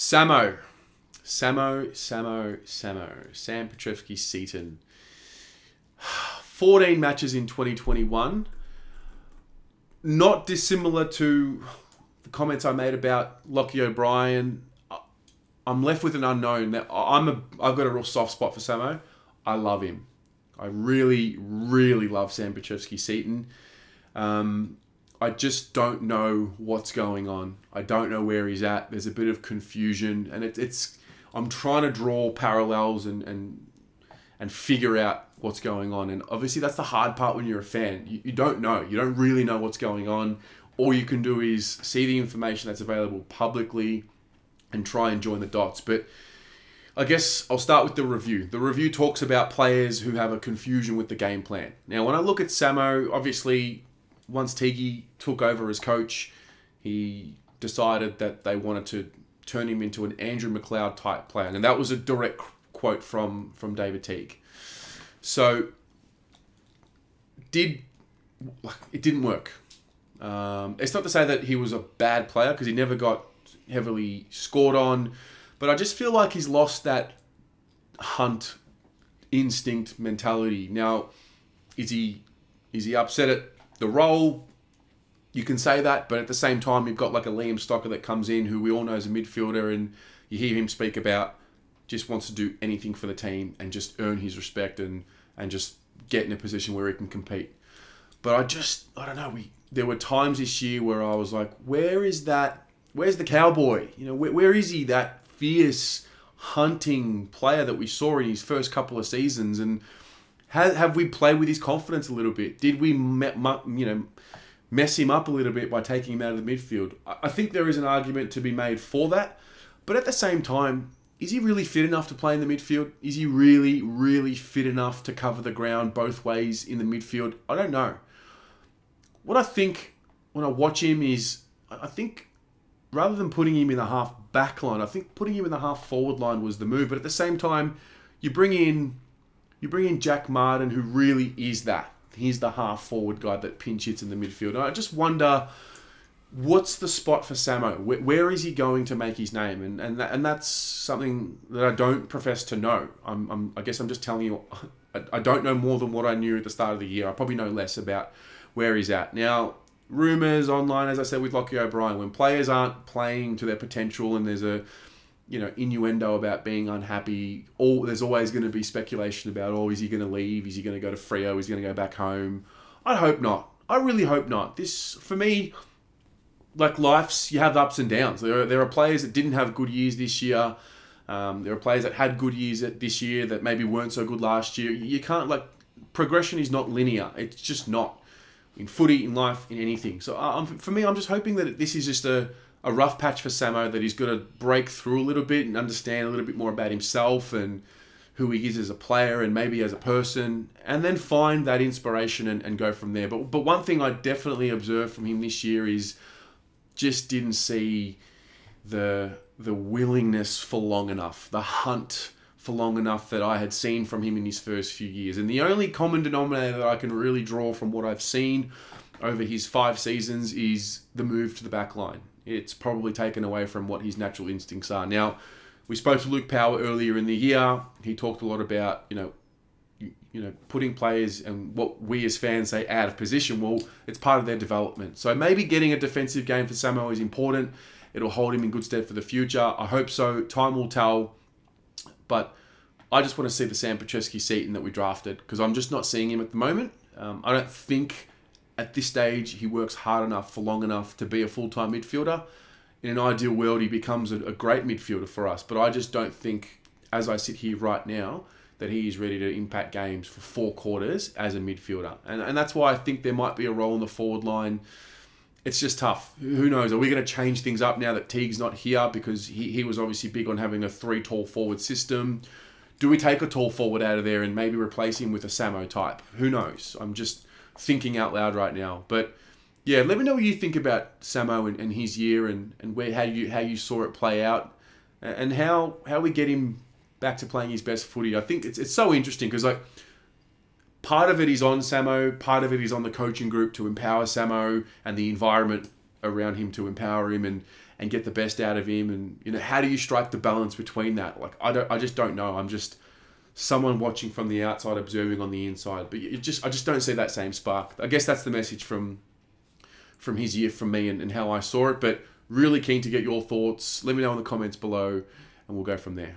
Samo. Samo, Samo, Samo. Sam Petrevski-Seton. 14 matches in 2021. Not dissimilar to the comments I made about Lochie O'Brien. I'm left with an unknown. I'm a, I've got a real soft spot for Samo. I love him. I really, really love Sam Petrevski-Seton. Um, I just don't know what's going on. I don't know where he's at. There's a bit of confusion, and it, it's. I'm trying to draw parallels and and and figure out what's going on. And obviously, that's the hard part when you're a fan. You, you don't know. You don't really know what's going on. All you can do is see the information that's available publicly and try and join the dots. But I guess I'll start with the review. The review talks about players who have a confusion with the game plan. Now, when I look at Samo, obviously, once Tigi took over as coach, he decided that they wanted to turn him into an Andrew McLeod type player. And that was a direct quote from, from David Teague. So, did it didn't work. Um, it's not to say that he was a bad player because he never got heavily scored on, but I just feel like he's lost that hunt instinct mentality. Now, is he is he upset at the role? You can say that, but at the same time, you've got like a Liam Stocker that comes in, who we all know is a midfielder, and you hear him speak about just wants to do anything for the team and just earn his respect and and just get in a position where he can compete. But I just I don't know. We there were times this year where I was like, where is that? Where's the cowboy? You know, where, where is he? That fierce hunting player that we saw in his first couple of seasons and have, have we played with his confidence a little bit? Did we, me, you know, mess him up a little bit by taking him out of the midfield? I think there is an argument to be made for that, but at the same time, is he really fit enough to play in the midfield? Is he really, really fit enough to cover the ground both ways in the midfield? I don't know. What I think when I watch him is, I think rather than putting him in the half back line, I think putting him in the half forward line was the move. But at the same time, you bring in you bring in Jack Martin, who really is that. He's the half forward guy that pinch hits in the midfield. And I just wonder what's the spot for Samo? Where, where is he going to make his name? And and that, and that's something that I don't profess to know. I'm, I'm I guess I'm just telling you. I, I don't know more than what I knew at the start of the year. I probably know less about where he's at now. Rumors online, as I said with Lochie O'Brien, when players aren't playing to their potential and there's a you know innuendo about being unhappy. All there's always going to be speculation about oh is he going to leave? Is he going to go to Freo? Is he going to go back home? I hope not. I really hope not. This for me, like life's you have ups and downs. There are, there are players that didn't have good years this year. Um, there are players that had good years this year that maybe weren't so good last year. You can't like progression is not linear. It's just not in footy, in life, in anything. So for me, I'm just hoping that this is just a a rough patch for Samo that he's got to break through a little bit and understand a little bit more about himself and who he is as a player and maybe as a person, and then find that inspiration and, and go from there. But but one thing I definitely observed from him this year is just didn't see the the willingness for long enough, the hunt for long enough that I had seen from him in his first few years. And the only common denominator that I can really draw from what I've seen over his five seasons is the move to the back line it's probably taken away from what his natural instincts are. Now, we spoke to Luke Power earlier in the year. He talked a lot about, you know, you, know, putting players and what we as fans say out of position. Well, it's part of their development. So maybe getting a defensive game for Samo is important. It'll hold him in good stead for the future. I hope so. Time will tell. But I just want to see the Sam Petrevski-Seton that we drafted because I'm just not seeing him at the moment. Um, I don't think at this stage, he works hard enough for long enough to be a full time midfielder. In an ideal world, he becomes a, a, great midfielder for us. But I just don't think, as I sit here right now, that he is ready to impact games for four quarters as a midfielder. And, and that's why I think there might be a role in the forward line. It's just tough. Who knows? Are we going to change things up now that Teague's not here? Because he, he was obviously big on having a three tall forward system. Do we take a tall forward out of there and maybe replace him with a Samo type? Who knows? I'm just thinking out loud right now. But yeah, let me know what you think about Samo and, and his year and, and where how you how you saw it play out and how how we get him back to playing his best footy. I think it's it's so interesting because like part of it is on Samo, part of it is on the coaching group to empower Samo and the environment around him to empower him and and get the best out of him and you know how do you strike the balance between that like I don't I just don't know I'm just someone watching from the outside observing on the inside. But you just I just don't see that same spark. I guess that's the message from from his year from me and, and how I saw it. But really keen to get your thoughts. Let me know in the comments below and we'll go from there